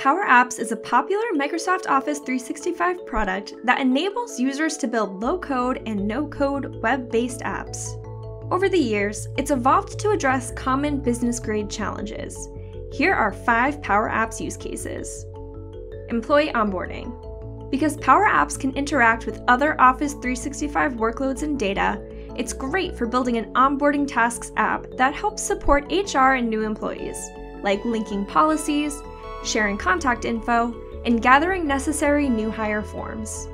Power Apps is a popular Microsoft Office 365 product that enables users to build low code and no code web based apps. Over the years, it's evolved to address common business grade challenges. Here are five Power Apps use cases Employee onboarding. Because Power Apps can interact with other Office 365 workloads and data, it's great for building an onboarding tasks app that helps support HR and new employees, like linking policies, sharing contact info, and gathering necessary new hire forms.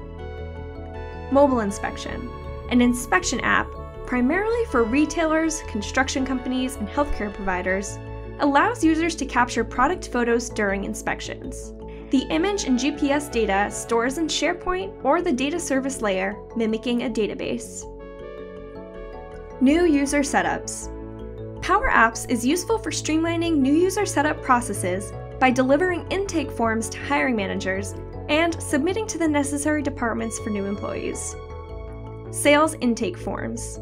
Mobile Inspection, an inspection app primarily for retailers, construction companies, and healthcare providers, allows users to capture product photos during inspections. The image and GPS data stores in SharePoint or the data service layer, mimicking a database. New user setups. Power Apps is useful for streamlining new user setup processes by delivering intake forms to hiring managers and submitting to the necessary departments for new employees. Sales intake forms.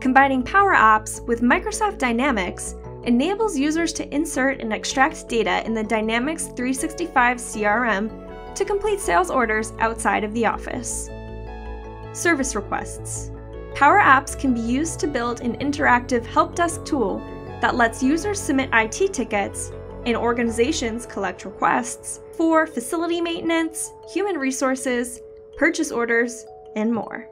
Combining Power Apps with Microsoft Dynamics enables users to insert and extract data in the Dynamics 365 CRM to complete sales orders outside of the office. Service requests. Power Apps can be used to build an interactive help desk tool that lets users submit IT tickets and organizations collect requests for facility maintenance, human resources, purchase orders, and more.